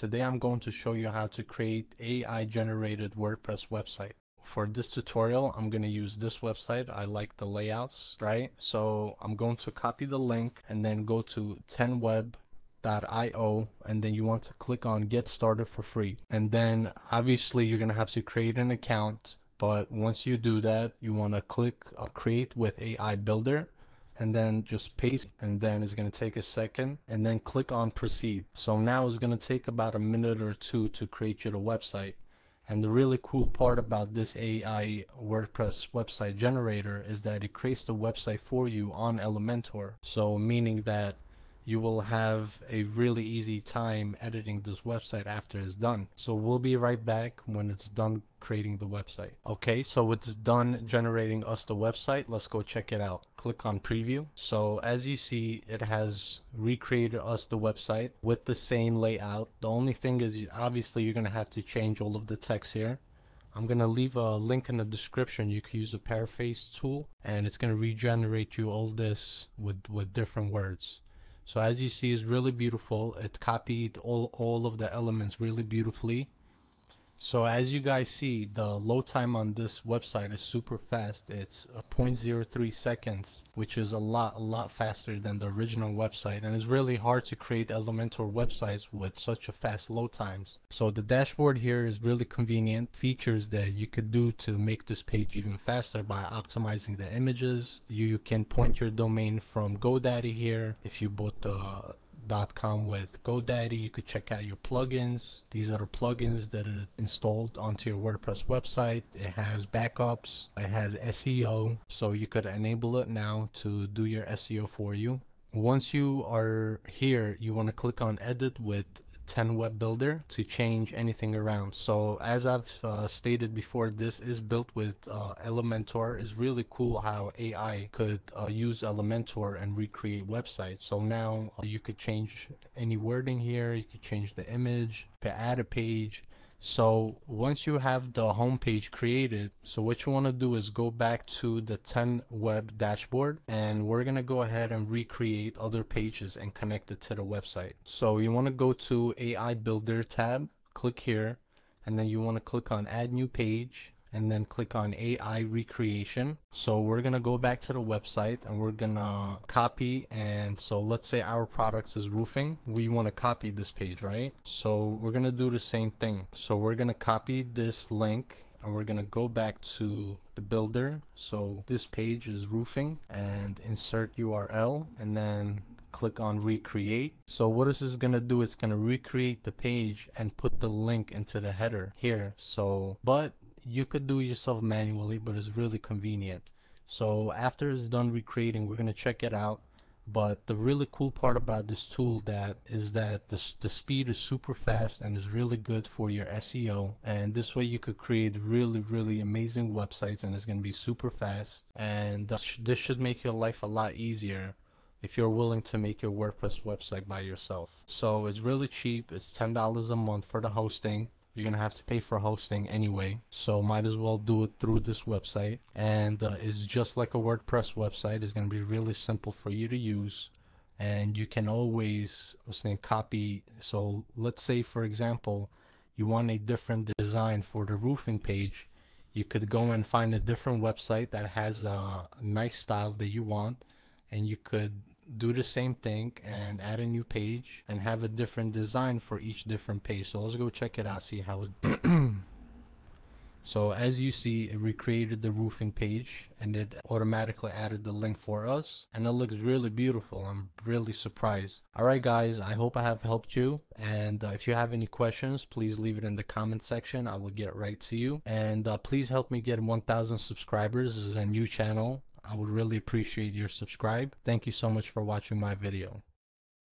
today I'm going to show you how to create AI generated WordPress website. For this tutorial, I'm going to use this website. I like the layouts, right? So I'm going to copy the link and then go to 10web.io and then you want to click on get started for free. And then obviously you're going to have to create an account. But once you do that, you want to click uh, create with AI builder and then just paste and then it's going to take a second and then click on proceed. So now it's going to take about a minute or two to create you the website. And the really cool part about this AI WordPress website generator is that it creates the website for you on Elementor. So meaning that you will have a really easy time editing this website after it's done. So we'll be right back when it's done creating the website. Okay, so it's done generating us the website. Let's go check it out. Click on preview. So as you see, it has recreated us the website with the same layout. The only thing is obviously you're to have to change all of the text here. I'm going to leave a link in the description. You can use the paraphrase tool and it's going to regenerate you all this with, with different words. So as you see, it's really beautiful. It copied all, all of the elements really beautifully. So as you guys see, the load time on this website is super fast. It's uh, 0.03 seconds, which is a lot, a lot faster than the original website. And it's really hard to create Elementor websites with such a fast load times. So the dashboard here is really convenient. Features that you could do to make this page even faster by optimizing the images. You, you can point your domain from GoDaddy here. If you bought the com with GoDaddy. You could check out your plugins. These are the plugins that are installed onto your WordPress website. It has backups. It has SEO. So you could enable it now to do your SEO for you. Once you are here, you want to click on edit with 10 web builder to change anything around. So as I've uh, stated before this is built with uh, Elementor. It's really cool how AI could uh, use Elementor and recreate websites. So now uh, you could change any wording here. You could change the image. To add a page so once you have the home page created, so what you want to do is go back to the 10 web dashboard and we're going to go ahead and recreate other pages and connect it to the website. So you want to go to AI Builder tab, click here, and then you want to click on add new page and then click on AI recreation. So we're gonna go back to the website and we're gonna copy and so let's say our products is roofing. We wanna copy this page, right? So we're gonna do the same thing. So we're gonna copy this link and we're gonna go back to the builder. So this page is roofing and insert URL and then click on recreate. So what this is going to do is going to recreate the page and put the link into the header here. So, but you could do it yourself manually, but it's really convenient. So after it's done recreating, we're gonna check it out. But the really cool part about this tool that is that the, the speed is super fast and is really good for your SEO. And this way you could create really, really amazing websites and it's going to be super fast. And this should make your life a lot easier if you're willing to make your WordPress website by yourself. So it's really cheap. It's $10 a month for the hosting you're gonna have to pay for hosting anyway so might as well do it through this website. And uh, it's just like a wordpress website. It's gonna be really simple for you to use and you can always saying, copy. So let's say for example you want a different design for the roofing page. You could go and find a different website that has a nice style that you want and you could do the same thing and add a new page and have a different design for each different page. So let's go check it out, see how it. so as you see, it recreated the roofing page and it automatically added the link for us. And it looks really beautiful. I'm really surprised. Alright guys, I hope I have helped you. And uh, if you have any questions, please leave it in the comment section. I will get right to you. And uh, please help me get 1,000 subscribers. This is a new channel I would really appreciate your subscribe. Thank you so much for watching my video.